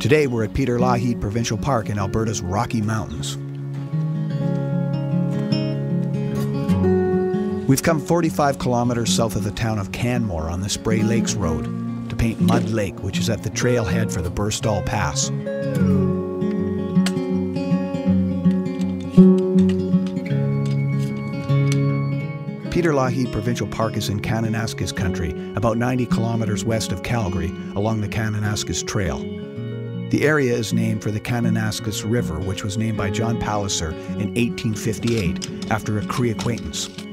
Today we're at Peter Lougheed Provincial Park in Alberta's Rocky Mountains. We've come 45 kilometers south of the town of Canmore on the Spray Lakes Road paint Mud Lake, which is at the trailhead for the Burstall Pass. Peter Lougheed Provincial Park is in Kananaskis country, about 90 kilometers west of Calgary, along the Kananaskis Trail. The area is named for the Kananaskis River, which was named by John Palliser in 1858 after a Cree acquaintance.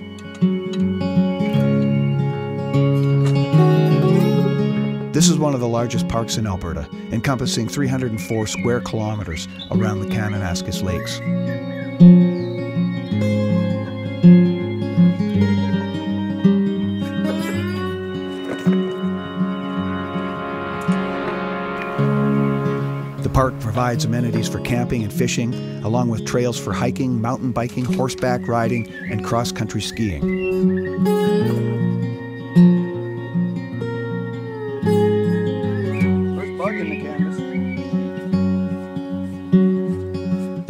Is one of the largest parks in Alberta, encompassing 304 square kilometers around the Kananaskis Lakes. The park provides amenities for camping and fishing, along with trails for hiking, mountain biking, horseback riding, and cross country skiing.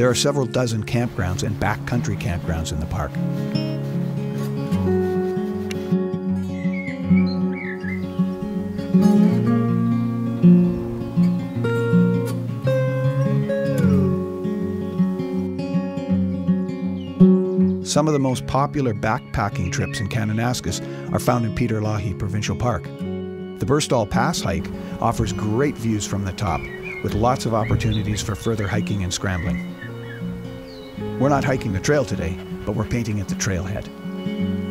There are several dozen campgrounds and backcountry campgrounds in the park. Some of the most popular backpacking trips in Kananaskis are found in Peter Lougheed Provincial Park. The Burstall Pass hike offers great views from the top, with lots of opportunities for further hiking and scrambling. We're not hiking the trail today, but we're painting at the trailhead.